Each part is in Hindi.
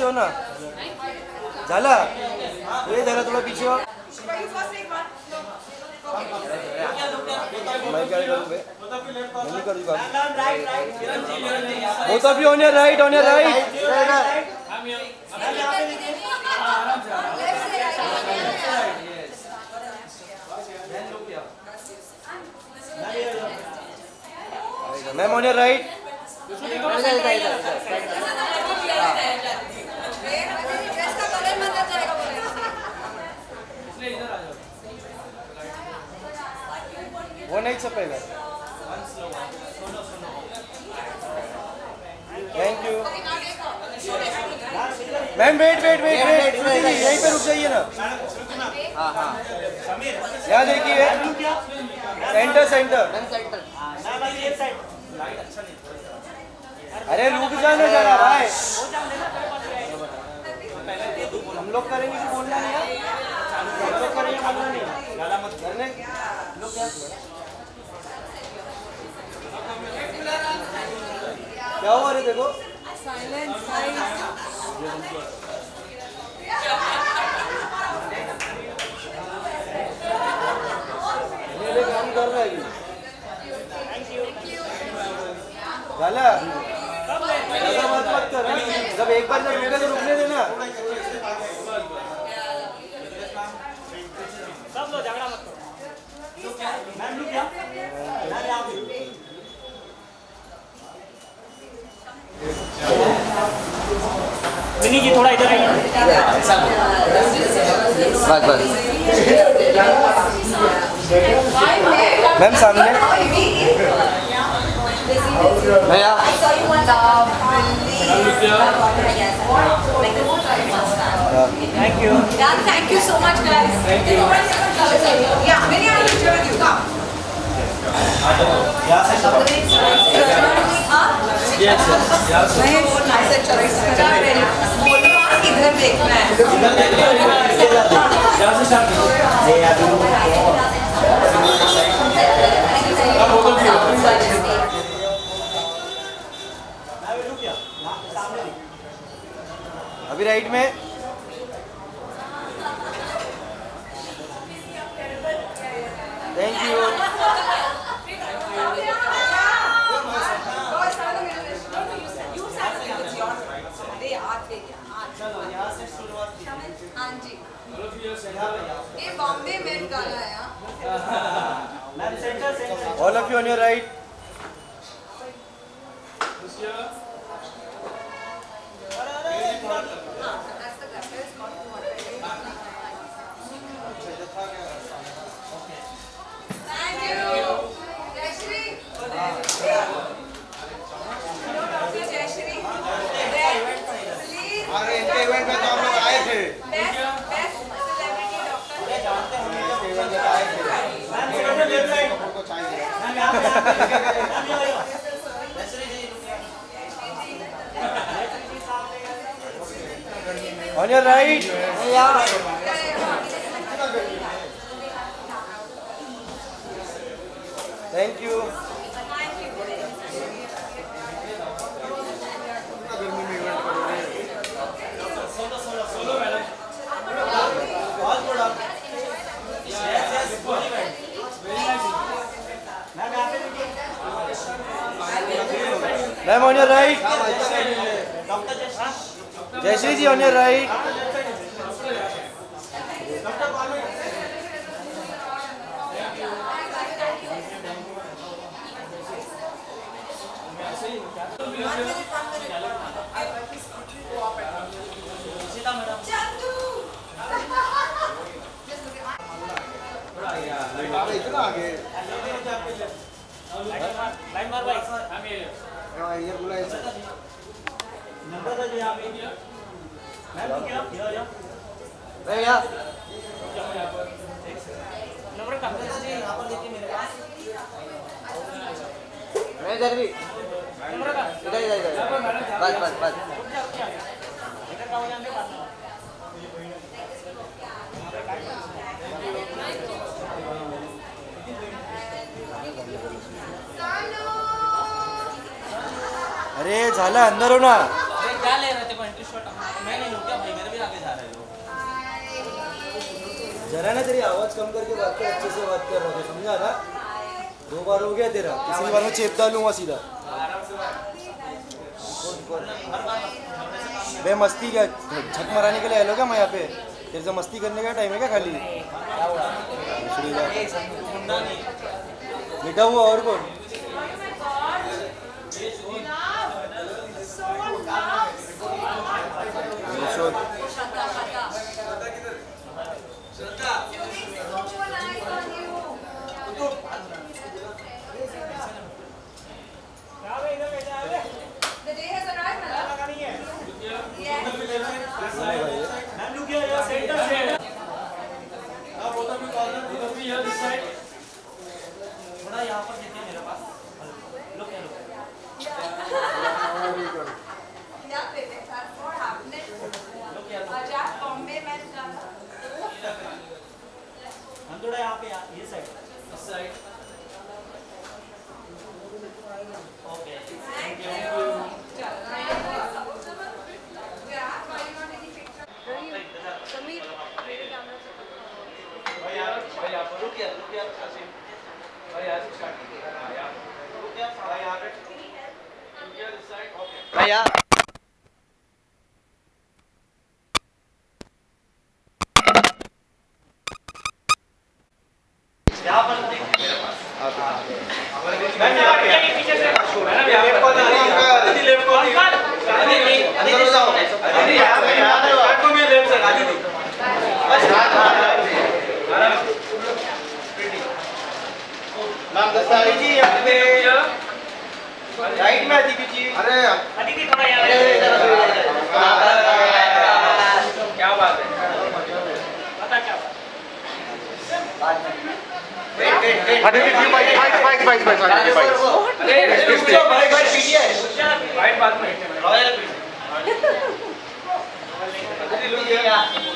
पीछे हो ना। झाला। ये झाला थोड़ा पीछे हो। मैं क्या right on right right on right right right right right right वो नहीं छपेगा thank you ma'am wait wait wait wait यहीं पे रुक जाइए ना हाँ यहाँ देखिए सेंटर सेंटर अरे रुक जाना जरा भाई. हम लोग करेंगे कि बोलना नहीं है? हम लोग करेंगे बोलना नहीं करने लोग क्या क्या हुआ रे देखो मेरे काम कर रहा है। झाला मत मत कर हाँ? जब एक बार जब तो रुकने देना विनी जी थोड़ा इधर आइए बस बस मैम सामने भैया thank you Yeah, thank you so much, guys. Thank you. Yeah, Vinny, I'll picture with you. Come. Mahesh इधर देखना है अभी राइट में थैंक यू अरे हाथ पे क्या हाथ हाँ जी ये बॉम्बे मेट गाना है? All of you on your right That's the graphic. It's got water. Thank you. Jayashree. Hello, Dr. Jayashree. Please. अरे इनके इवेंट में तो हम लोग आए थे Best, best celebrity doctor. On your right thank you ma'am on your right Jayashri ji on your right इतना आगे लाइन मार भाई ये बोला ऐसे नंबर दे आप मैम क्या? या या। भैया नंबर का जी यहाँ पर देखिए मेरे पास। मैं इधर भी। नंबर का? इधर इधर इधर। बस बस बस। इधर का हो जाने बात अरे झाला अंदर हो. ना क्या ले रहे थे एंट्री शॉट मैं नहीं लूँ क्या भाई? मेरे भी आगे जा रहे हो। जरा ना तेरी आवाज़ कम करके बात कर अच्छे से बात कर रहा समझा ना दो बार हो गया तेरा। तीसरी बार में चेप डालूँगा सीधा। बे मस्ती क्या? झक मराने के लिए आया क्या मैं यहाँ पे? तेरे से मस्ती करने का टाइम है क्या खाली? बेटा हुआ और कौन Yashod Shraddha Shraddha So nice on you. The day has arrived, Malak. Yes. Ma'am look here your centre से थोड़ा यहाँ पर देखिए मेरे पास Bombay match डाला. हम थोड़ा यहाँ पे ये साइड इस side okay Thank you. Yeah, why you not taking picture? Sameer, मेरे camera से भैया राइट में अदिति जी अरे अदिति थोड़ा यहाँ क्या बात है बता क्या बात Aditi ji bike bike bike bike bike Aditi bike fight बाद में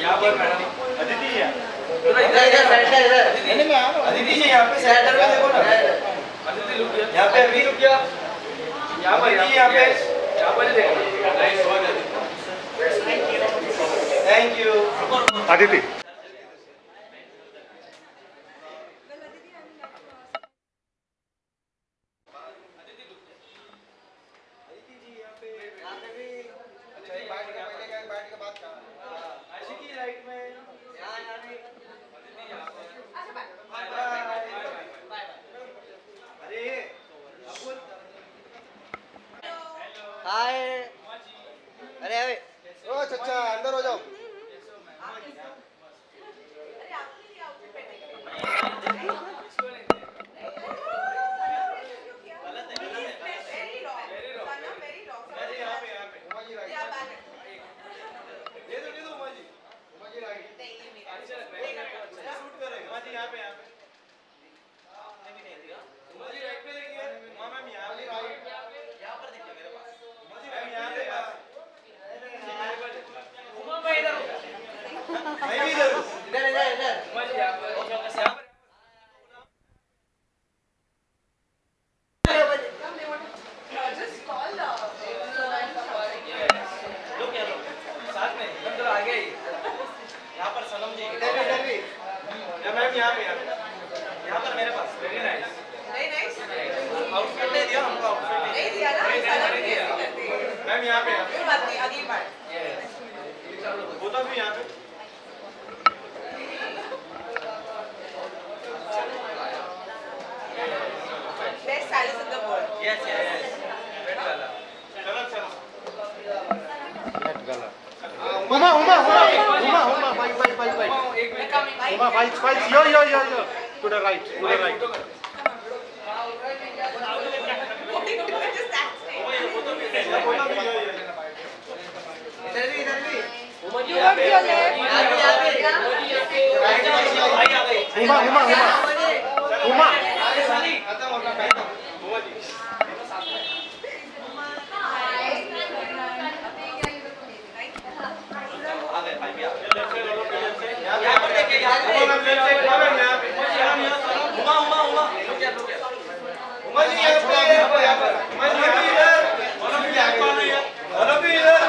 यहाँ पर मैडम अदिति इधर इधर सेंटर इधर। अदिति जी यहाँ पे सेंटर में देखो ना। Aditi look here। यहाँ पे अभी रुक गया यहाँ पर अदिति यहाँ पे। यहाँ पर ही देखो। Nice work thank you Aditi इधर भी You want your left. यहाँ पे यहाँ पे भाई आ गई उमा उमा उमा उमा खत्म होगा टाइम उमा जी आ गए भाई भी आ गए यहाँ यहाँ पर देखिए यहाँ पे पर मैम लेफ़्ट साइड मैम यहाँ पे Uma Uma Uma look here look here Uma ji यहाँ पे यहाँ पर यहाँ पर उमा जी यहाँ पे इधर और भी इधर और भी इधर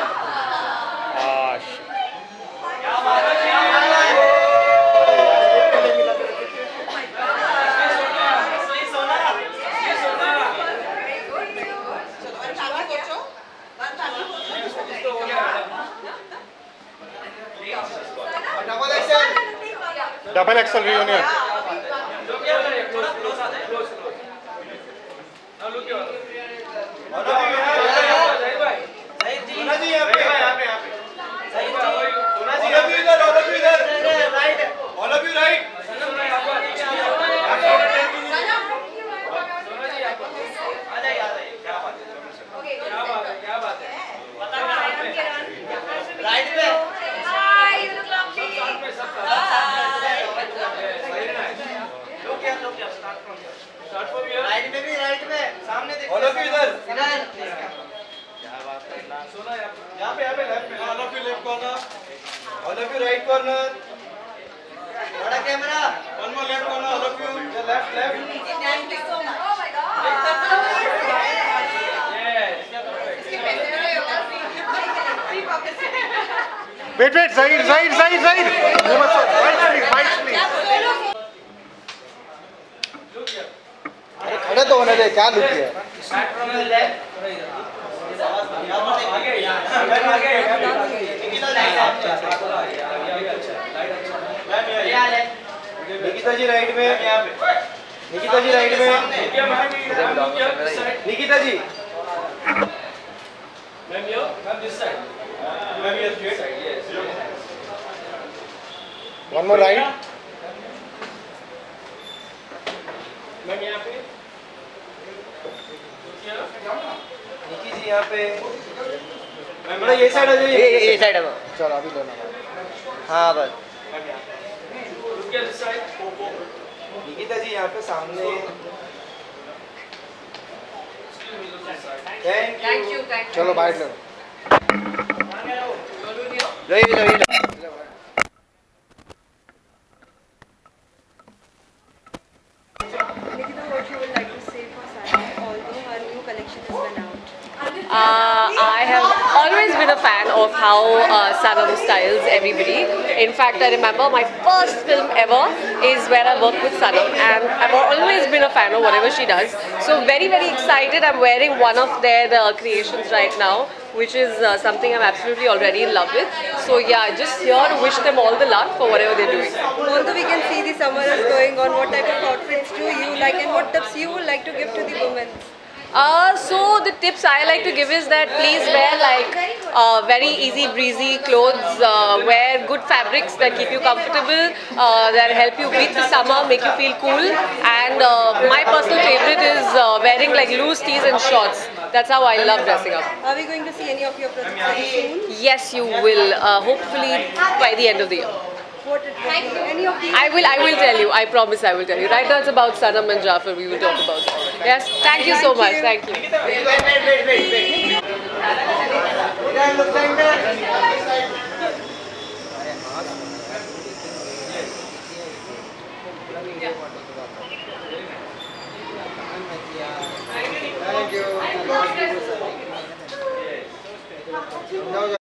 double excel double axel reunion close left left Thank you so much. Oh my God. Wait, wait, Zahid, Zahid, Zahid, Zahid. You must white please, white please. अरे खड़े तो होने दे क्या लुक है Start from the left. आगे आगे आगे निकिता लाइट आगे ये आ ले निकिता जी राइट में यहाँ पे निकिता जी राइट में। Nikita ji. Ma'am yo ma'am this side ma'am yes this side one more right ma'am यहाँ पे निकी जी यहाँ पे। मैम बड़ा ये साइड आ जाइए। ये साइड आओ चलो अभी लेना हाँ बस। निकिता जी यहाँ पे सामने थैंक you. चलो बाइट लो लो ये लो ये लो Nikita, of how uh, Sanam styles everybody. In fact, I remember my first film ever is where I worked with Sanam, and I've always been a fan of whatever she does. So very, very excited. I'm wearing one of their uh, creations right now, which is uh, something I'm absolutely already in love with. So yeah, just here to wish them all the luck for whatever they're doing. Although we can see the summer is going on, what type of outfits do you like and what tips you would like to give to the women? Uh, so the tips I like to give is that please wear like uh, very easy breezy clothes, uh, wear good fabrics that keep you comfortable, uh, that help you beat the summer, make you feel cool and uh, my personal favorite is uh, wearing like loose tees and shorts. That's how I love dressing up. Are we going to see any of your projects very soon? Yes, you will, uh, hopefully by the end of the year. What it would? Any of these? I will, I will tell you, I promise I will tell you. Right now it's about Sanam and Jafar, we will talk about that. Yes, thank you so much, thank you. Wait wait wait wait wait इधर